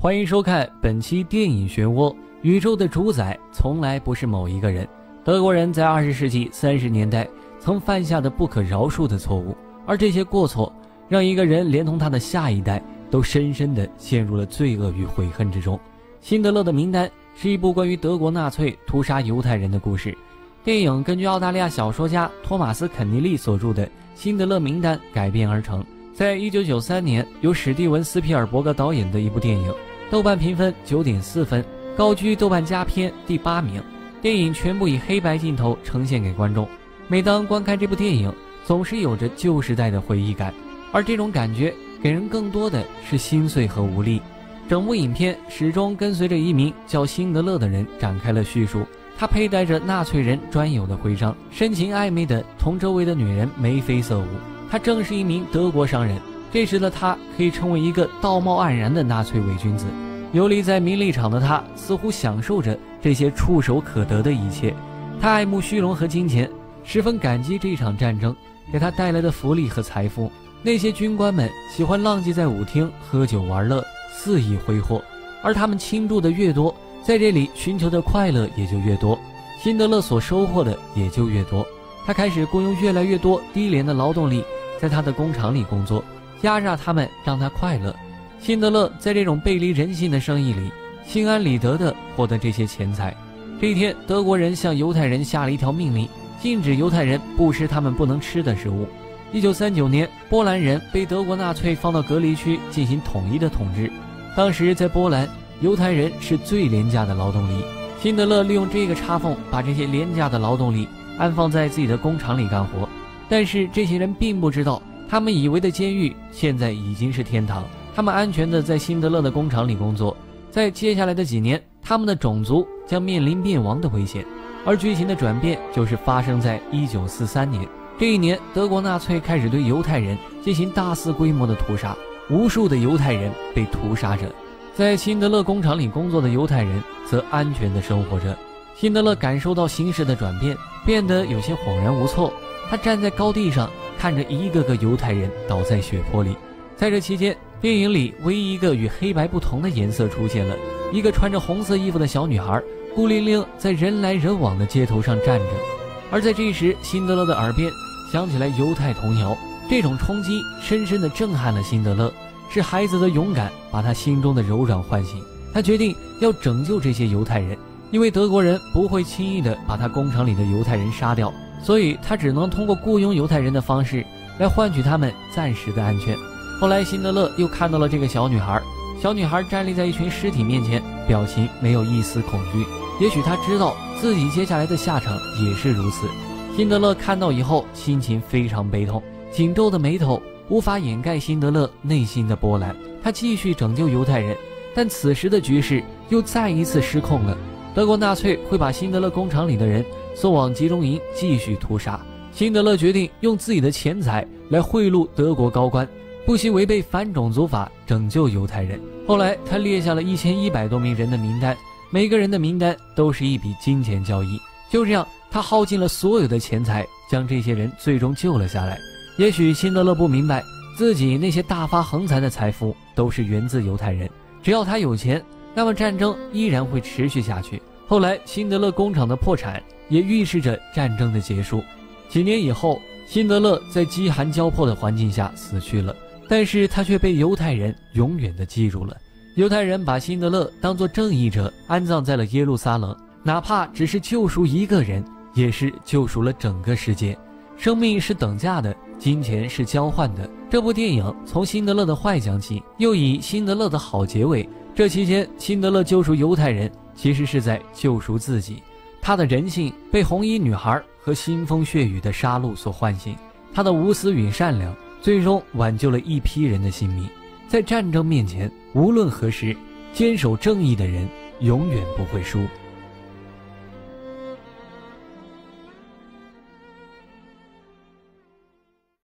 欢迎收看本期电影漩涡。宇宙的主宰从来不是某一个人。德国人在二十世纪三十年代曾犯下的不可饶恕的错误，而这些过错让一个人连同他的下一代都深深地陷入了罪恶与悔恨之中。《辛德勒的名单》是一部关于德国纳粹屠杀犹太人的故事。电影根据澳大利亚小说家托马斯·肯尼利所著的《辛德勒名单》改编而成，在一九九三年由史蒂文·斯皮尔伯格导演的一部电影。豆瓣评分九点四分，高居豆瓣佳片第八名。电影全部以黑白镜头呈现给观众。每当观看这部电影，总是有着旧时代的回忆感，而这种感觉给人更多的是心碎和无力。整部影片始终跟随着一名叫辛德勒的人展开了叙述。他佩戴着纳粹人专有的徽章，深情暧昧的同周围的女人眉飞色舞。他正是一名德国商人。这时的他可以称为一个道貌岸然的纳粹伪君子，游离在名利场的他似乎享受着这些触手可得的一切。他爱慕虚荣和金钱，十分感激这场战争给他带来的福利和财富。那些军官们喜欢浪迹在舞厅喝酒玩乐，肆意挥霍，而他们倾注的越多，在这里寻求的快乐也就越多，辛德勒所收获的也就越多。他开始雇佣越来越多低廉的劳动力，在他的工厂里工作。压榨他们，让他快乐。辛德勒在这种背离人性的生意里，心安理得地获得这些钱财。这一天，德国人向犹太人下了一条命令，禁止犹太人不吃他们不能吃的食物。一九三九年，波兰人被德国纳粹放到隔离区进行统一的统治。当时在波兰，犹太人是最廉价的劳动力。辛德勒利用这个插缝，把这些廉价的劳动力安放在自己的工厂里干活。但是这些人并不知道。他们以为的监狱现在已经是天堂。他们安全地在辛德勒的工厂里工作。在接下来的几年，他们的种族将面临灭亡的危险。而剧情的转变就是发生在1943年。这一年，德国纳粹开始对犹太人进行大肆规模的屠杀，无数的犹太人被屠杀着。在辛德勒工厂里工作的犹太人则安全地生活着。辛德勒感受到形势的转变，变得有些恍然无措。他站在高地上。看着一个个犹太人倒在血泊里，在这期间，电影里唯一一个与黑白不同的颜色出现了，一个穿着红色衣服的小女孩，孤零零在人来人往的街头上站着。而在这时，辛德勒的耳边响起来犹太童谣，这种冲击深深地震撼了辛德勒，是孩子的勇敢把他心中的柔软唤醒，他决定要拯救这些犹太人，因为德国人不会轻易地把他工厂里的犹太人杀掉。所以他只能通过雇佣犹太人的方式来换取他们暂时的安全。后来，辛德勒又看到了这个小女孩，小女孩站立在一群尸体面前，表情没有一丝恐惧。也许他知道自己接下来的下场也是如此。辛德勒看到以后，心情非常悲痛，紧皱的眉头无法掩盖辛德勒内心的波澜。他继续拯救犹太人，但此时的局势又再一次失控了。德国纳粹会把辛德勒工厂里的人送往集中营继续屠杀。辛德勒决定用自己的钱财来贿赂德国高官，不惜违背反种族法拯救犹太人。后来，他列下了一千一百多名人的名单，每个人的名单都是一笔金钱交易。就这样，他耗尽了所有的钱财，将这些人最终救了下来。也许辛德勒不明白，自己那些大发横财的财富都是源自犹太人。只要他有钱。那么战争依然会持续下去。后来，辛德勒工厂的破产也预示着战争的结束。几年以后，辛德勒在饥寒交迫的环境下死去了，但是他却被犹太人永远的记住了。犹太人把辛德勒当作正义者安葬在了耶路撒冷，哪怕只是救赎一个人，也是救赎了整个世界。生命是等价的，金钱是交换的。这部电影从辛德勒的坏讲起，又以辛德勒的好结尾。这期间，辛德勒救赎犹太人，其实是在救赎自己。他的人性被红衣女孩和腥风血雨的杀戮所唤醒，他的无私与善良最终挽救了一批人的性命。在战争面前，无论何时，坚守正义的人永远不会输。